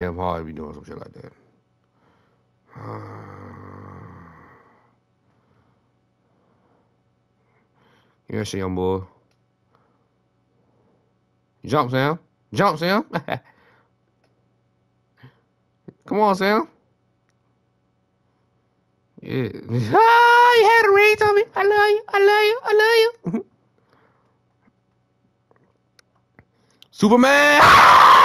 damn hard be doing some shit like that. Yeah, shit, young boy. Jump, Sam. Jump, Sam. Come on, Sam. Yeah. ah, you had a ring on me. I love you. I love you. I love you. Superman.